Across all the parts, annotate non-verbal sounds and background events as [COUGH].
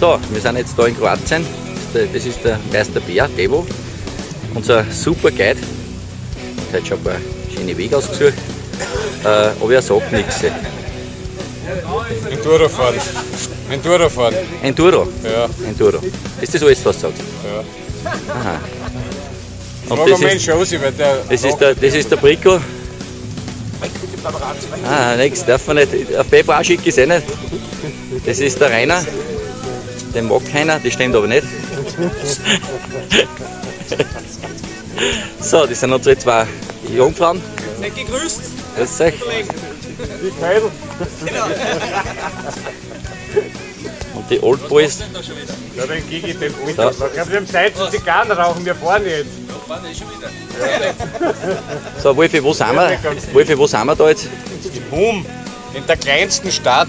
So, wir sind jetzt da in Kroatien. Das ist der Meister Bär, Devo. Unser super Guide. Der hat schon ein paar schöne Wege ausgesucht. Äh, aber er sagt nichts. Enduro fahren. Enduro fahren. Enduro? Ja. Enduro. Ist das alles, was du sagst? ja. Aha. Und Frag das ist, Josi, weil der. das ist der, das ist der Brico. Ah, nix, darf man nicht. Auf Bebo auch schick ist eh nicht. Das ist der Rainer. Den mag keiner, das stimmt aber nicht. So, das sind unsere zwei Jungfrauen. Seid gegrüßt. Grüß euch. Und die Old Boys. Ja, den Gigi, den So. Mittag. Ich glaube, wir haben Zeit zum Zigarren rauchen, wir fahren jetzt. So, Wolfi, wo sind wir? Wolfi, wo sind wir da jetzt? In Hum, in der kleinsten Stadt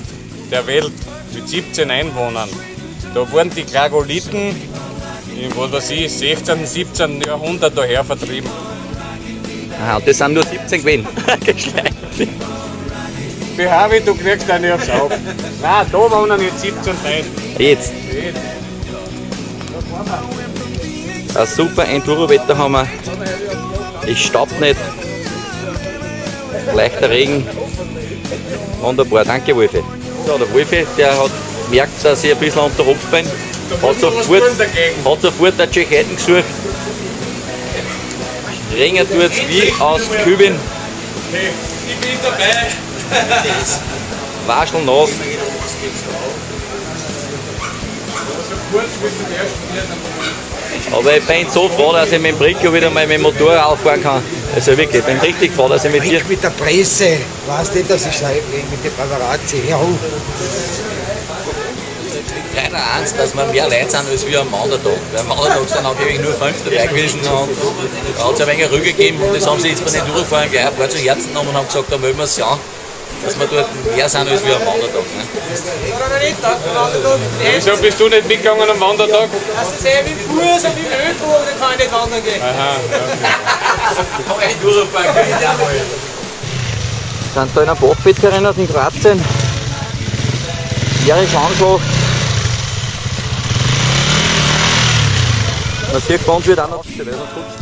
der Welt mit 17 Einwohnern. Da wurden die Glagoliten im, was weiß ich, 16., 17. Jahrhundert daher vertrieben. Aha, und das sind nur 17 gewesen. [LAUGHS] [LAUGHS] Behavi, du kriegst eine aufs Auge. Nein, da wohnen jetzt 17 Leute. Jetzt. Ein super Enduro-Wetter haben wir. Es staubt nicht. Leichter Regen. Wunderbar, danke Wolfi. So, der Wolfi, der hat merkt, dass ich ein bisschen unter Hopf bin. Hat sofort, hat sofort eine Tschecheiten gesucht. Ringen tut wie aus Kübeln. Ich bin dabei. Wascheln nass. Aber ich bin so froh, dass ich mit dem Brico wieder mal mit dem Motorrad auffahren kann. Also wirklich, ich bin richtig froh, dass ich mit dir. Denk mit der Presse, weißt du, dass ich schreibe mit der Paparazzi. Hör auf. Keiner Angst, dass wir mehr Leute sind als wir am Wandertag. Weil am Wandertag sind angeblich nur fünf dabei gewesen und da hat es ein wenig Ruhe gegeben und das haben sie jetzt bei den Durchfahren gleich ein paar zu Herzen genommen und haben gesagt, da wollen wir es ja, dass wir dort mehr sind als wir am Wandertag. Ne? Wieso bist du nicht mitgegangen am Wandertag? Das ist eh wie Fuß und wie Öko, dann kann ich nicht wandern gehen. Aha, [LAUGHS] Aber kann ich. Sind da in einer Bachbetterin in Kroatien. Jährig Anschlag. Man sieht, bei uns wird auch noch weil sonst rutscht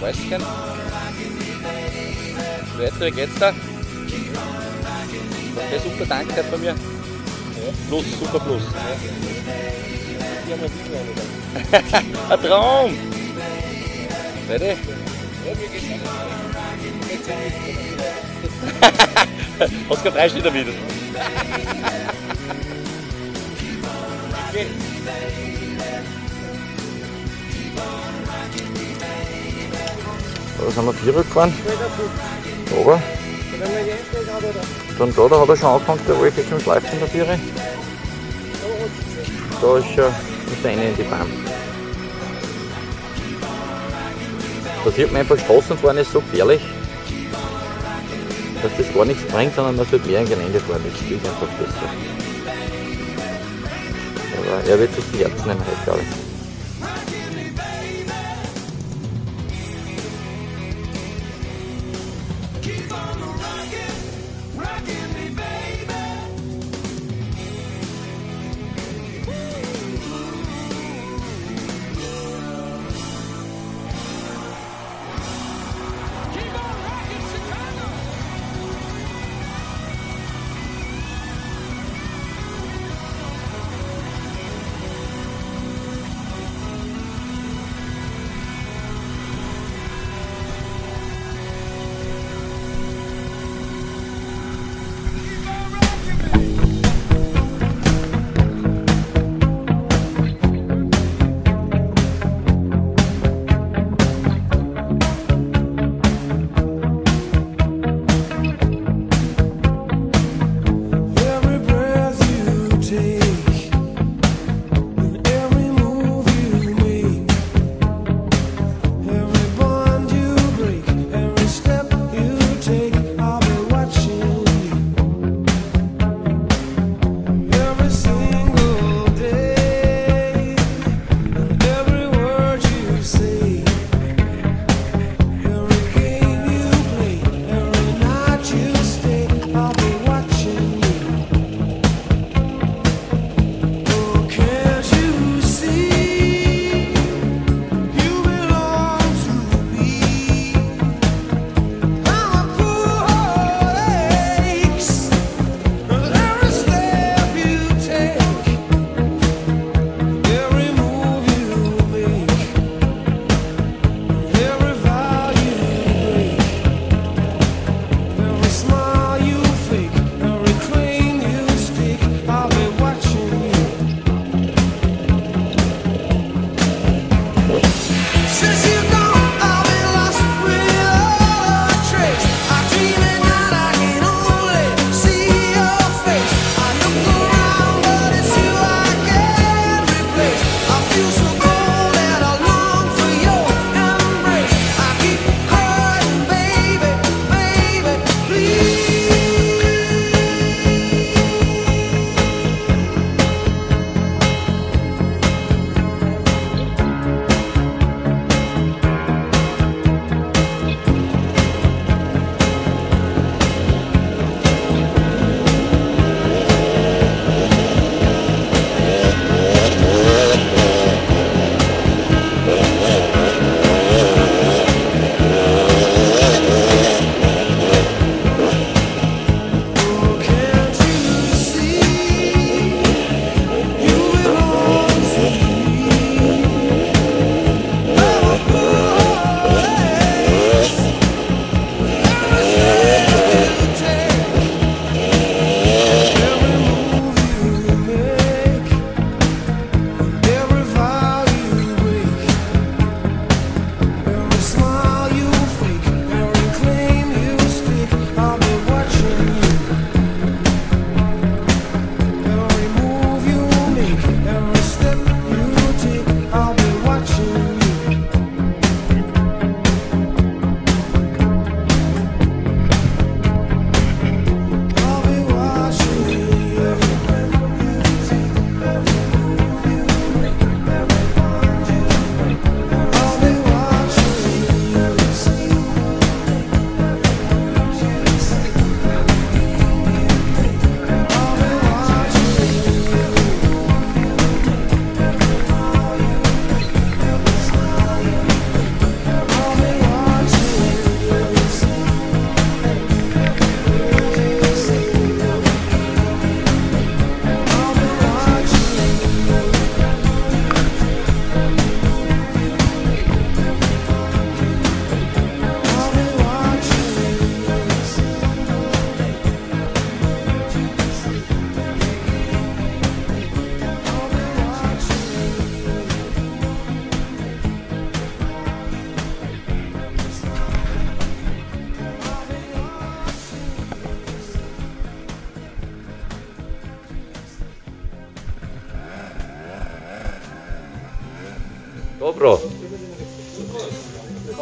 Preischen. Weitere geht's da? Okay, super, danke von mir. Plus, super Plus. [LAUGHS] Ein Traum! Ready? [LAUGHS] Hast kein Freischnitter wieder. [LAUGHS] Da sind wir Vierer gefahren. Aber dann da, da hat er schon angefangen, der Wolf jetzt mit Schleifen in der Viere. Da ist schon mit der eine in die Bahn. Da sieht man einfach, Straßenfahren ist so gefährlich, dass das gar nichts bringt, sondern man sollte mehr im Gelände fahren. Das ist einfach besser. Aber er wird sich die Herzen nehmen heute, glaube ich.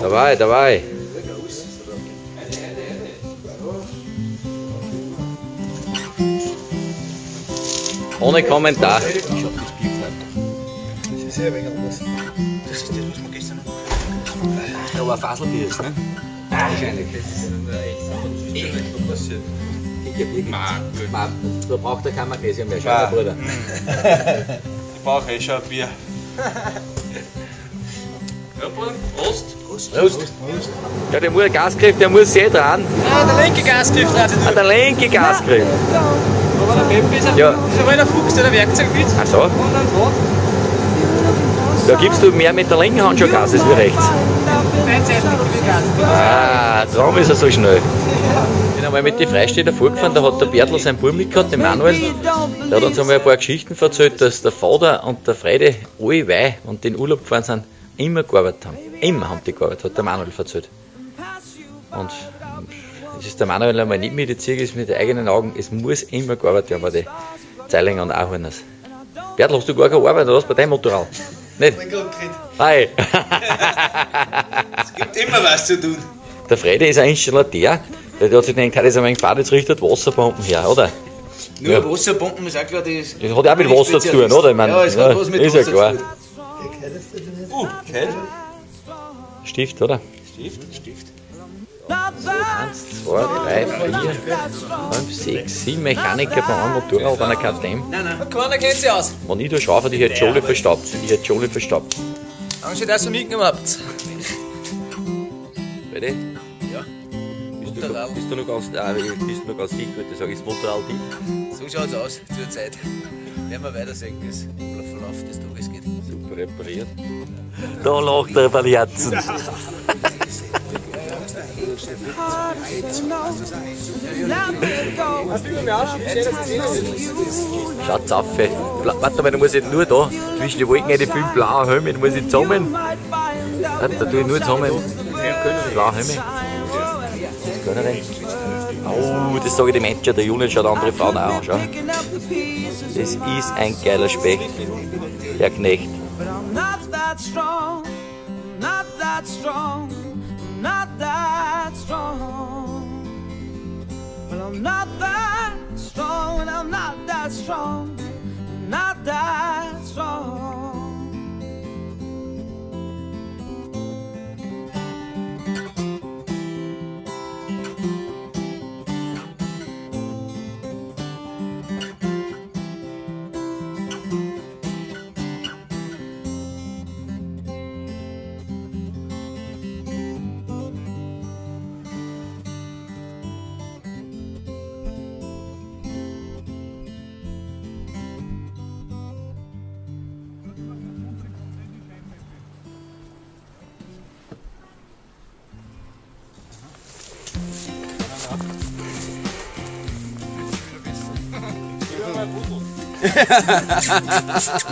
Dabei, dabei. Ohne Kommentar. Das ist ja wenig anders. Das ist das, was wir gestern noch Da war Faselbier, ne? Wahrscheinlich. Da braucht er kein Magnesium mehr, schau Bruder. Ich brauche eh schon ein Bier. Ja, Bruder, Prost. Prost. Ja, der muss Gas kriegen, der muss sehr dran. Ah, der linke Gasgriff sich Ah, der linke Gas kriegen. Aber der Peppi ist ein, Ja. ein der Fuchs, der der Werkzeug mit. Ach so. Und dann so. Da gibst du mehr mit der linken Hand schon Gas als rechts. Wie Gas. Ah, darum ist er so schnell. Ich bin einmal mit den Freistädter vorgefahren, da hat der Bertl seinen Bub mitgehabt, den Manuel. Der hat uns einmal ein paar Geschichten erzählt, dass der Vater und der Freude alle Wei und den Urlaub gefahren sind, immer gearbeitet haben. Immer haben die gearbeitet, hat der Manuel erzählt. Und es ist der Manuel einmal nicht mit, die ist mit den eigenen Augen, es muss immer gearbeitet werden bei den Zeilinger und Ahorners. Bertl, hast du gar keine Arbeit oder was bei deinem Motorrad? Nicht? Hi! gibt immer was zu tun. Der Frede ist ein Installateur. Der hat sich gedacht, das ist ein wenig gefahren, jetzt richtet Wasserpumpen her, oder? Nur Ja. Wasserpumpen ist auch klar, das Das hat ja auch mit Wasser zu tun, oder? Ich meine, ja, es ja, hat was mit ist ja Wasser klar. zu tun. Stift, oder? Stift, Stift. Eins, zwei, drei, vier, fünf, sechs, sieben Mechaniker bei einem Motorrad und einer KTM. Keiner kennt sie aus. Wenn ich da schaue, die hätte Schule verstaubt. Die hätte Schule verstaubt. Haben Sie das so mitgenommen habt? Frede? Ja. Bist du, noch- bist du noch ganz, ah, bist du noch ganz dick, würde ich sagen, ist Motorrad dick? So schaut's aus zur Zeit. Werden wir weiter sehen, wie es im Verlauf des Tages geht. Super repariert. Da lacht er bei Herzen. [LAUGHS] Schaut auf. Bla- Warte mal, da muss ich nur da, zwischen die Wolken eine fünf blaue Helme, da muss ich zusammen. Warte, da tue ich nur zusammen. Blaue Helme. Das können wir nicht. Oh, das sage ich dem Menschen, der Julian schaut andere Frauen auch an. Schau. Das ist ein geiler Specht. Der Knecht. Not that strong, not that strong,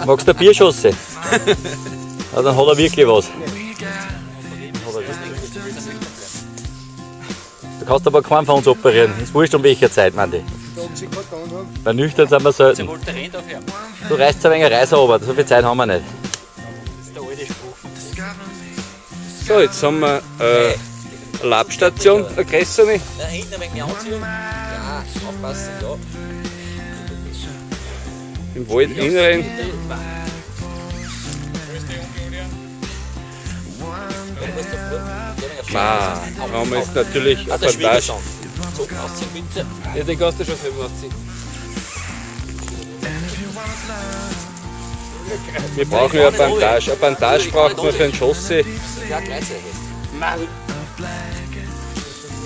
Magst du eine Bierschosse? Ja, dann hat er wirklich was. Du kannst aber keinen von uns operieren. Ist wurscht um welcher Zeit, ich. Bei nüchtern sind wir selten. Du reißt ein wenig Reise runter, so viel Zeit haben wir nicht. So, jetzt haben wir äh, eine Labstation, eine größere. Da hinten ein wenig Anziehung. Ja, aufpassen, ja. Im Waldinneren. Ah, da haben wir jetzt natürlich Ah, eine der Plantage. Schwiegersohn. So, ausziehen bitte. Ja, den kannst du schon selber ausziehen. Wir brauchen ja eine Bandage. Eine Bandage braucht man für ein Chassis. Ja, gleichzeitig.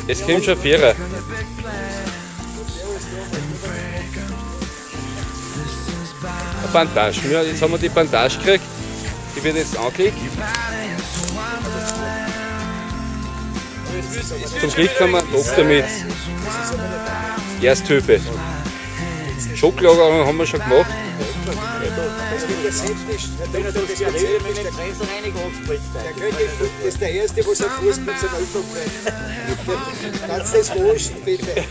Es kommt schon Vierer. Eine Bandage. Ja, jetzt haben wir die Bandage gekriegt. Die wird jetzt angelegt. Zum Glück haben wir einen Doktor mit Ersthilfe. Schocklagerung haben wir schon gemacht. Das ist der Erste, was auf Fuß mit seinem Öffnung bleibt. Kannst du das waschen, bitte?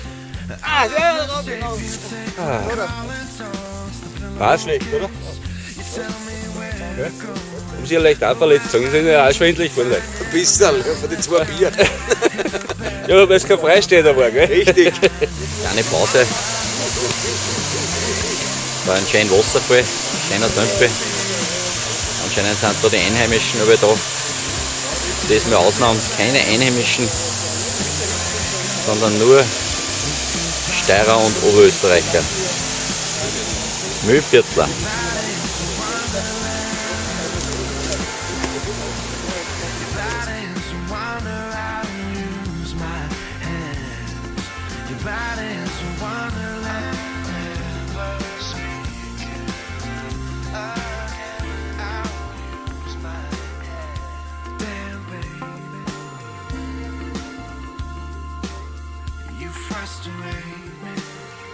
Was? Schlecht, oder? Haben sie leicht auch verletzt, sagen sie sind ja auch schwindelig geworden. Leute. Ein bisschen, ja, von den zwei Bier. [LAUGHS] Ja, weil es kein Freistädter war, gell? Richtig. Kleine Pause. War ein schöner Wasserfall, schöner Tümpel. Anscheinend sind da die Einheimischen aber da. Diesmal Ausnahmen, keine Einheimischen, sondern nur Steirer und Oberösterreicher. Move jetzt. frustrate me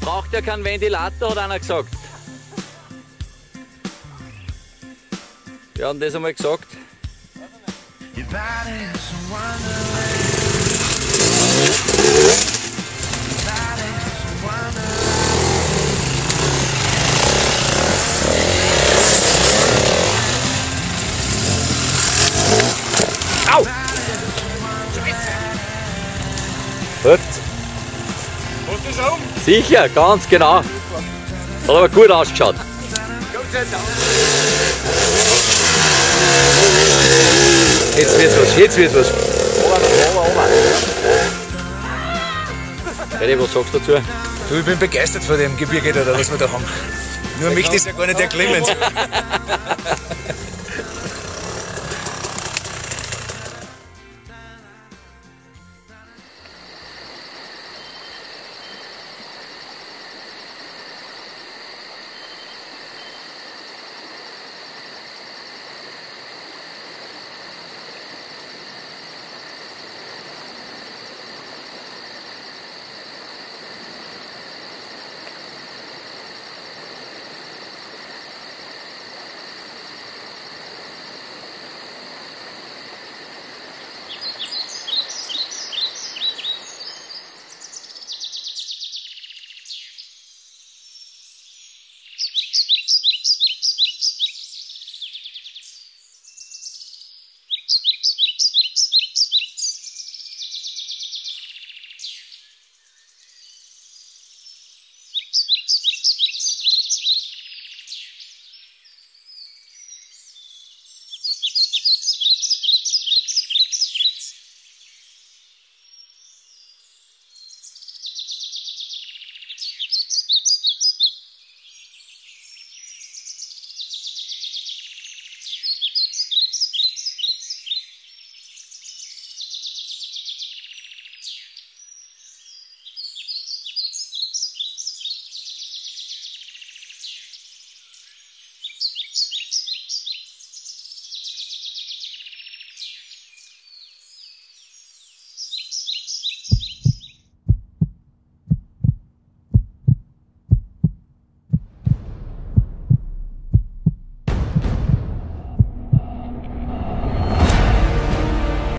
braucht ja keinen Ventilator, hat einer gesagt. Wer hat denn das einmal gesagt? Sicher, ganz genau. Hat aber gut ausgeschaut. Jetzt wird's was, jetzt wird's was. Freddy, was sagst du dazu? Du, ich bin begeistert von dem Gebirge da, was wir da haben. Nur mich ist ja gar nicht der Clemens. [LAUGHS]